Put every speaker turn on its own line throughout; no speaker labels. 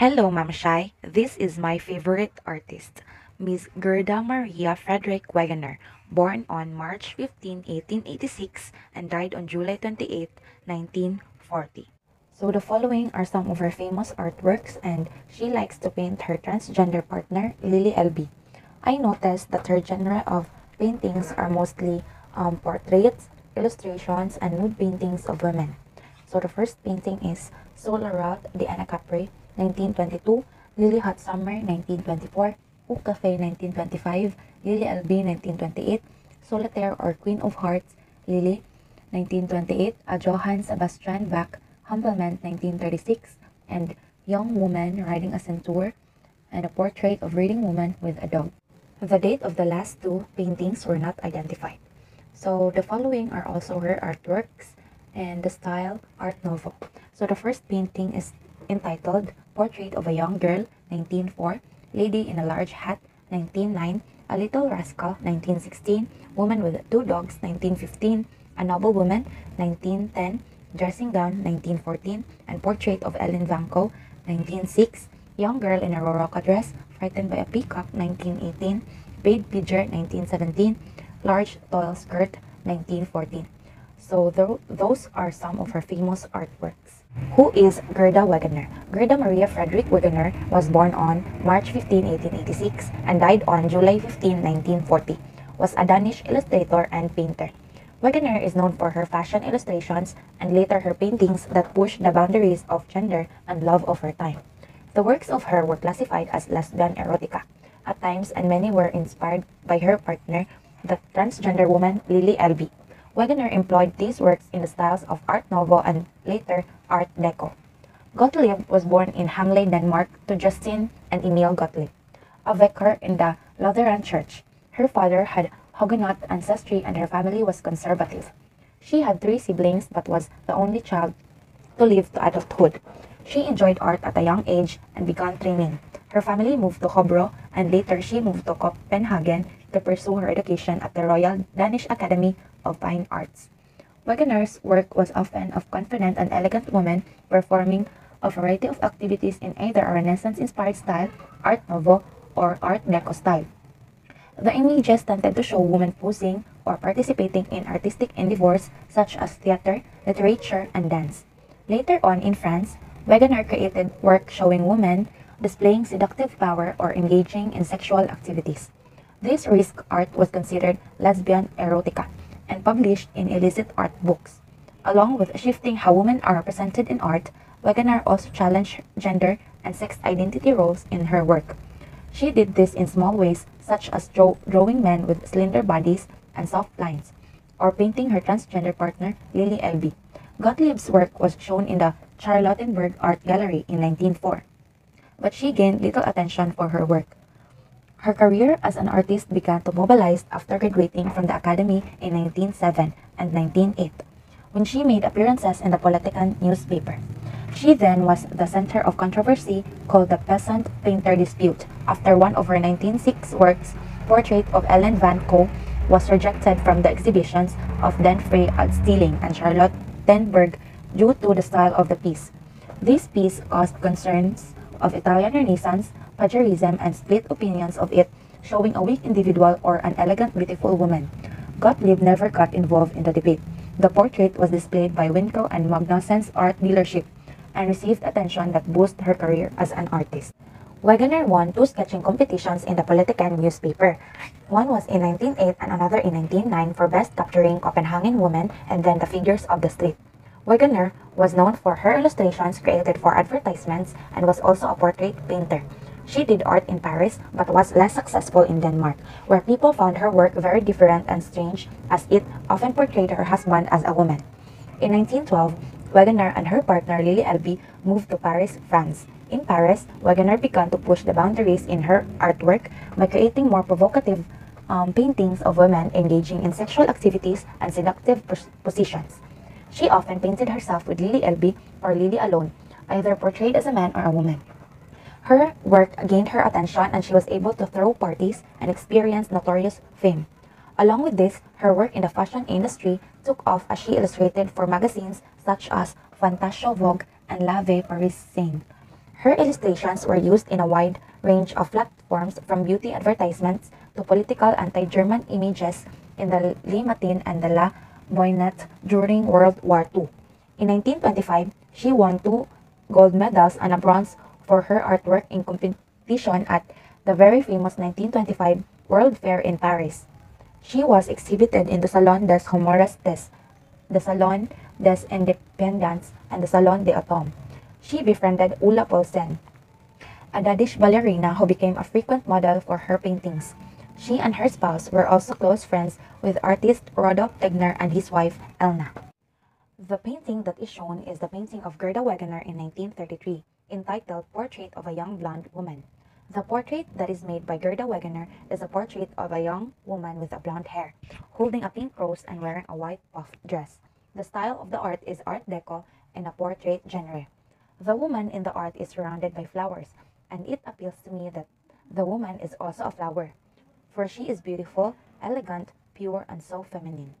Hello, Ma'am Shai. This is my favorite artist, Miss Gerda Maria Frederick Wegener, born on March 15, 1886, and died on July 28, 1940. So the following are some of her famous artworks, and she likes to paint her transgender partner, Lili Elbe. I noticed that her genre of paintings are mostly um, portraits, illustrations, and nude paintings of women. So the first painting is Solar Route de Anacapri, 1922, Lily Hot Summer, 1924, Ou Cafe, 1925, Lili Elbe, 1928, Solitaire or Queen of Hearts, Lily, 1928, A Johann Sebastian Bach, Humblement, 1936, and Young Woman Riding a Centaur, and a portrait of reading woman with a dog. The date of the last two paintings were not identified. So the following are also her artworks and the style Art Nouveau. So the first painting is entitled Portrait of a Young Girl, 1904, Lady in a Large Hat, 1909, A Little Rascal, 1916, Woman with Two Dogs, 1915, A Noble Woman, 1910, Dressing Gown, 1914, and Portrait of Ellen von Kohl, 1906, Young Girl in a Rococo Dress, Frightened by a Peacock, 1918, Paid Pidger, 1917, Large Toil Skirt, 1914. So tho- those are some of her famous artworks. Who is Gerda Wegener? Gerda Maria Frederick Wegener was born on March 15, 1886 and died on July 15, 1940. Was a Danish illustrator and painter. Wegener is known for her fashion illustrations and later her paintings that pushed the boundaries of gender and love of her time. The works of her were classified as lesbian erotica at times and many were inspired by her partner, the transgender woman Lili Elbe. Wegener employed these works in the styles of Art Nouveau and later Art Deco. Gottlieb was born in Hammelev, Denmark to Justin and Emil Gottlieb, a vicar in the Lutheran Church. Her father had Huguenot ancestry and her family was conservative. She had three siblings but was the only child to live to adulthood. She enjoyed art at a young age and began training. Her family moved to Hobro and later she moved to Copenhagen to pursue her education at the Royal Danish Academy of Fine Arts. Wegener's work was often of confident and elegant women performing a variety of activities in either a Renaissance-inspired style, Art Nouveau, or Art Deco style. The images tended to show women posing or participating in artistic endeavors such as theater, literature, and dance. Later on in France, Wegener created work showing women displaying seductive power or engaging in sexual activities. This risk art was considered lesbian erotica and published in illicit art books. Along with shifting how women are represented in art, Wegener also challenged gender and sex identity roles in her work. She did this in small ways, such as draw- drawing men with slender bodies and soft lines, or painting her transgender partner, Lili Elbe. Gottlieb's work was shown in the Charlottenborg Art Gallery in 1904, but she gained little attention for her work. Her career as an artist began to mobilize after graduating from the academy in 1907 and 1908, when she made appearances in the Politiken newspaper. She then was the center of controversy called the Peasant Painter Dispute after one of her 1906 works, Portrait of Ellen von Kohl, was rejected from the exhibitions of Den Frie Udstilling and Charlotte Denberg, due to the style of the piece. This piece caused concerns of Italian Renaissance, plagiarism, and split opinions of it, showing a weak individual or an elegant, beautiful woman. Gottlieb never got involved in the debate. The portrait was displayed by Winkel and Magnussen's art dealership and received attention that boosted her career as an artist. Wegener won two sketching competitions in the Politiken newspaper. One was in 1908 and another in 1909 for best capturing Copenhagen women and then the figures of the street. Wegener was known for her illustrations created for advertisements and was also a portrait painter. She did art in Paris but was less successful in Denmark, where people found her work very different and strange as it often portrayed her husband as a woman. In 1912, Wegener and her partner Lili Elbe moved to Paris, France. In Paris, Wegener began to push the boundaries in her artwork by creating more provocative um, paintings of women engaging in sexual activities and seductive pos- positions. She often painted herself with Lili Elbe or Lily alone, either portrayed as a man or a woman. Her work gained her attention and she was able to throw parties and experience notorious fame. Along with this, her work in the fashion industry took off as she illustrated for magazines such as Fantasio Vogue and La Vie Parisienne. Her illustrations were used in a wide range of platforms from beauty advertisements to political anti-German images in the Le Matin and the La Baïonnette during World War II. In 1925, she won two gold medals and a bronze for her artwork in competition at the very famous 1925 World Fair in Paris. She was exhibited in the Salon des Humoristes, the Salon des Independents, and the Salon des Automne. She befriended Ulla Poulsen, a Danish ballerina who became a frequent model for her paintings. She and her spouse were also close friends with artist Rudolph Tegner and his wife Elna. The painting that is shown is the painting of Gerda Wegener in 1933, entitled Portrait of a Young Blonde Woman. The portrait that is made by Gerda Wegener is a portrait of a young woman with a blonde hair, holding a pink rose and wearing a white puff dress. The style of the art is Art Deco and a portrait genre. The woman in the art is surrounded by flowers, and it appeals to me that the woman is also a flower, for she is beautiful, elegant, pure, and so feminine.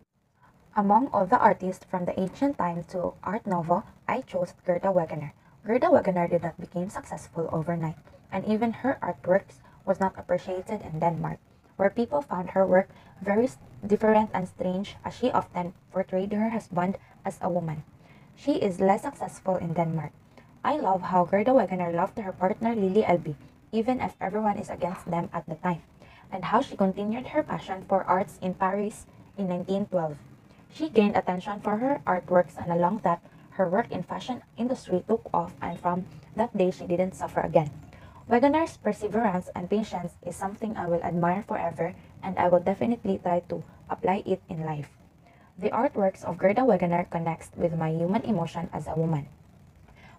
Among all the artists from the ancient time to Art Nouveau, I chose Gerda Wegener. Gerda Wegener did not become successful overnight, and even her artworks was not appreciated in Denmark, where people found her work very different and strange as she often portrayed her husband as a woman. She is less successful in Denmark. I love how Gerda Wegener loved her partner Lili Elbe, even if everyone is against them at the time, and how she continued her passion for arts in Paris in 1912. She gained attention for her artworks and along that, her work in fashion industry took off and from that day she didn't suffer again. Wegener's perseverance and patience is something I will admire forever and I will definitely try to apply it in life. The artworks of Gerda Wegener connects with my human emotion as a woman.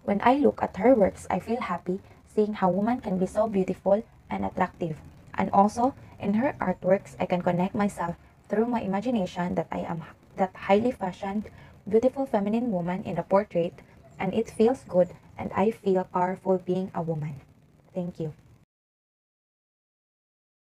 When I look at her works, I feel happy seeing how women can be so beautiful and attractive. And also, in her artworks, I can connect myself through my imagination that I am that highly fashioned, beautiful feminine woman in the portrait, and it feels good and I feel powerful being a woman. Thank you.